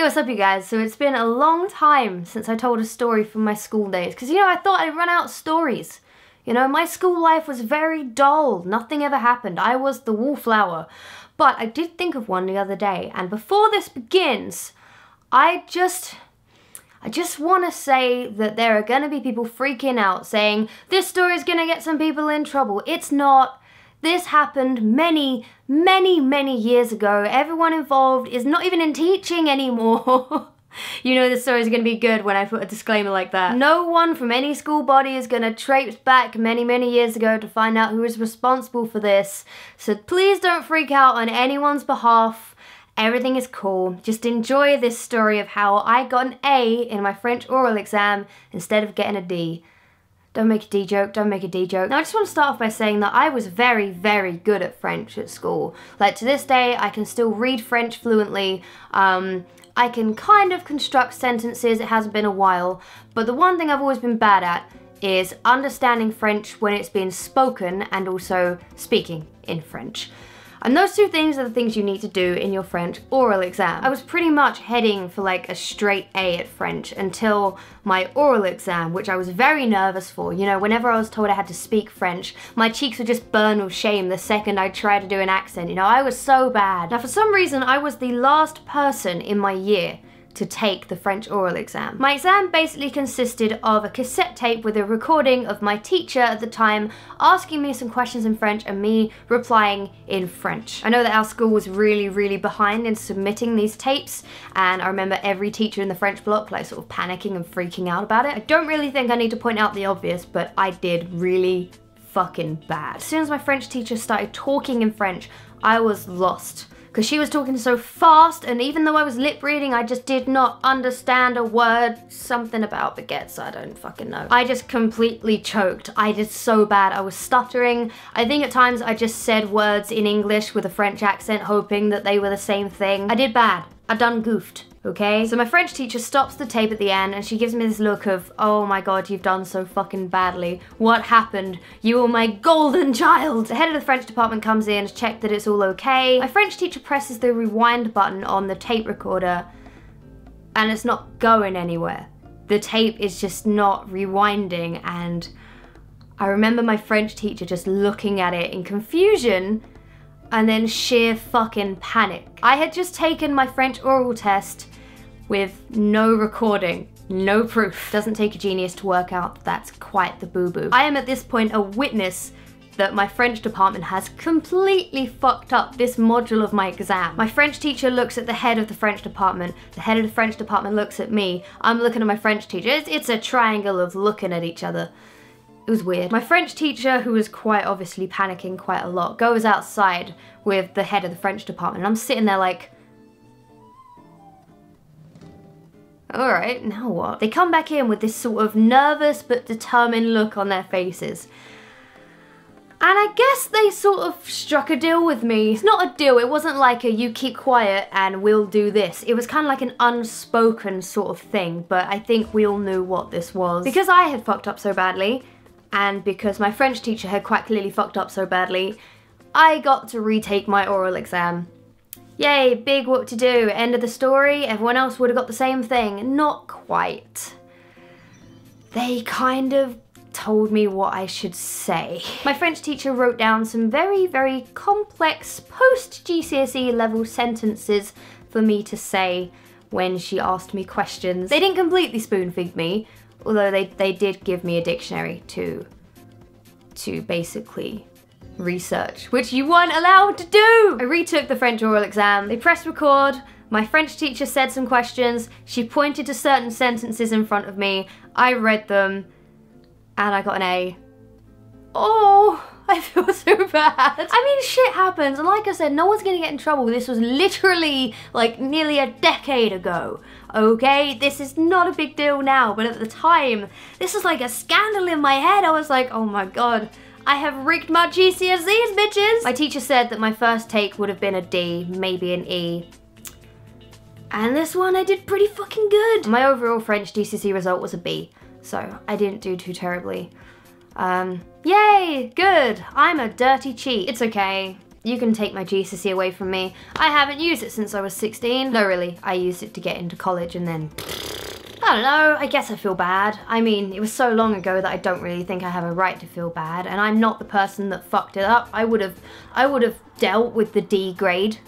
Hey, what's up you guys? So it's been a long time since I told a story from my school days because you know I thought I'd run out stories. You know, my school life was very dull. Nothing ever happened. I was the wallflower. But I did think of one the other day and before this begins, I just I just want to say that there are going to be people freaking out saying this story is going to get some people in trouble. It's not. This happened many, many, many years ago. Everyone involved is not even in teaching anymore. you know the story is going to be good when I put a disclaimer like that. No one from any school body is going to traipse back many, many years ago to find out who is responsible for this. So please don't freak out on anyone's behalf. Everything is cool. Just enjoy this story of how I got an A in my French oral exam instead of getting a D. Don't make a D joke, don't make a D joke. Now I just want to start off by saying that I was very, very good at French at school. Like to this day, I can still read French fluently. Um, I can kind of construct sentences, it hasn't been a while. But the one thing I've always been bad at is understanding French when it's being spoken and also speaking in French. And those two things are the things you need to do in your French oral exam. I was pretty much heading for like a straight A at French until my oral exam, which I was very nervous for. You know, whenever I was told I had to speak French, my cheeks would just burn with shame the second I tried to do an accent. You know, I was so bad. Now, for some reason, I was the last person in my year to take the French oral exam. My exam basically consisted of a cassette tape with a recording of my teacher at the time asking me some questions in French and me replying in French. I know that our school was really, really behind in submitting these tapes and I remember every teacher in the French block like sort of panicking and freaking out about it. I don't really think I need to point out the obvious, but I did really fucking bad. As soon as my French teacher started talking in French, I was lost because she was talking so fast and even though I was lip reading I just did not understand a word something about baguettes. I don't fucking know. I just completely choked. I did so bad. I was stuttering. I think at times I just said words in English with a French accent hoping that they were the same thing. I did bad. I done goofed okay? So my French teacher stops the tape at the end and she gives me this look of, oh my god, you've done so fucking badly. What happened? You were my golden child. The head of the French department comes in to check that it's all okay. My French teacher presses the rewind button on the tape recorder and it's not going anywhere. The tape is just not rewinding and I remember my French teacher just looking at it in confusion and then sheer fucking panic. I had just taken my French oral test with no recording, no proof. Doesn't take a genius to work out that's quite the boo-boo. I am at this point a witness that my French department has completely fucked up this module of my exam. My French teacher looks at the head of the French department, the head of the French department looks at me, I'm looking at my French teacher. It's, it's a triangle of looking at each other. It was weird. My French teacher, who was quite obviously panicking quite a lot, goes outside with the head of the French department. And I'm sitting there like, Alright, now what? They come back in with this sort of nervous but determined look on their faces. And I guess they sort of struck a deal with me. It's not a deal, it wasn't like a you keep quiet and we'll do this. It was kind of like an unspoken sort of thing, but I think we all knew what this was. Because I had fucked up so badly, and because my French teacher had quite clearly fucked up so badly, I got to retake my oral exam. Yay, big what to do. End of the story. Everyone else would have got the same thing. Not quite. They kind of told me what I should say. My French teacher wrote down some very, very complex post-GCSE level sentences for me to say when she asked me questions. They didn't completely spoon feed me, although they, they did give me a dictionary to, to basically research, which you weren't allowed to do. I retook the French oral exam. They pressed record. My French teacher said some questions. She pointed to certain sentences in front of me. I read them and I got an A. Oh, I feel so bad. I mean, shit happens. And like I said, no one's gonna get in trouble. This was literally like nearly a decade ago. Okay, this is not a big deal now, but at the time, this is like a scandal in my head. I was like, oh my God, I have rigged my GCSEs, bitches! My teacher said that my first take would have been a D, maybe an E. And this one I did pretty fucking good. My overall French GCSE result was a B, so I didn't do too terribly. Um, yay, good. I'm a dirty cheat. It's okay. You can take my GCSE away from me. I haven't used it since I was 16. No, really, I used it to get into college and then I don't know, I guess I feel bad. I mean, it was so long ago that I don't really think I have a right to feel bad, and I'm not the person that fucked it up. I would have, I would have dealt with the D grade.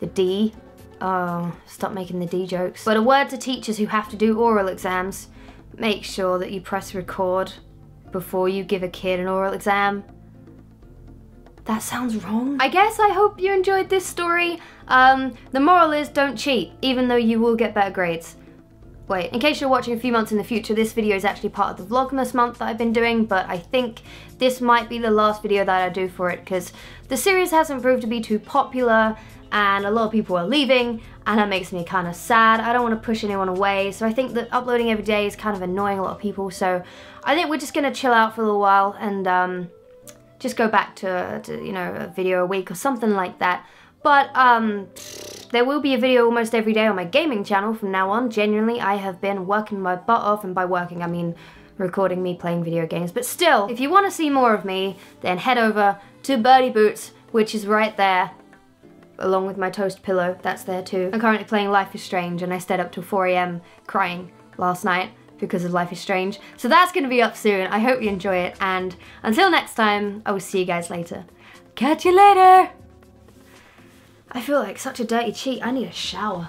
The D. Oh, stop making the D jokes. But a word to teachers who have to do oral exams. Make sure that you press record before you give a kid an oral exam. That sounds wrong. I guess I hope you enjoyed this story. Um, the moral is don't cheat, even though you will get better grades. Wait, in case you're watching a few months in the future, this video is actually part of the Vlogmas month that I've been doing, but I think this might be the last video that I do for it because the series hasn't proved to be too popular and a lot of people are leaving and that makes me kind of sad. I don't want to push anyone away, so I think that uploading every day is kind of annoying a lot of people, so I think we're just going to chill out for a little while and um, just go back to, to, you know, a video a week or something like that. But um, there will be a video almost every day on my gaming channel from now on. Genuinely, I have been working my butt off, and by working I mean recording me playing video games. But still, if you want to see more of me, then head over to Birdie Boots, which is right there, along with my toast pillow, that's there too. I'm currently playing Life is Strange, and I stayed up till 4am crying last night because of Life is Strange. So that's going to be up soon. I hope you enjoy it, and until next time, I will see you guys later. Catch you later! I feel like such a dirty cheat. I need a shower.